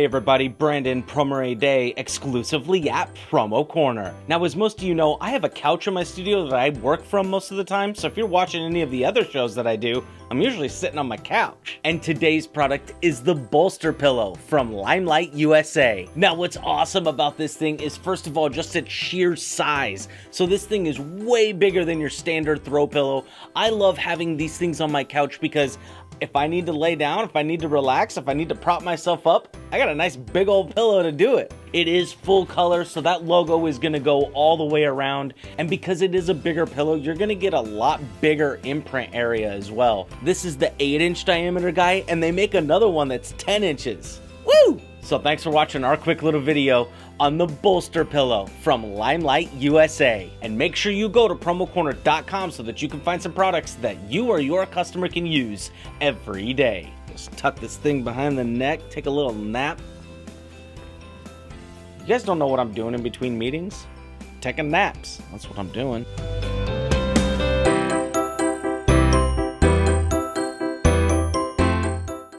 Hey everybody, Brandon Promo Errday exclusively at Promo Corner. Now as most of you know, I have a couch in my studio that I work from most of the time, so if you're watching any of the other shows that I do, I'm usually sitting on my couch. And today's product is the Bolster Pillow from Limelight USA. Now what's awesome about this thing is first of all just its sheer size. So this thing is way bigger than your standard throw pillow. I love having these things on my couch because if I need to lay down, if I need to relax, if I need to prop myself up, I got a nice big old pillow to do it. It is full color, so that logo is gonna go all the way around. And because it is a bigger pillow, you're gonna get a lot bigger imprint area as well. This is the eight inch diameter guy, and they make another one that's 10 inches. Woo! So thanks for watching our quick little video on the bolster pillow from Limelight USA. And make sure you go to promocorner.com so that you can find some products that you or your customer can use every day. Just tuck this thing behind the neck, take a little nap. You guys don't know what I'm doing in between meetings? Taking naps. That's what I'm doing.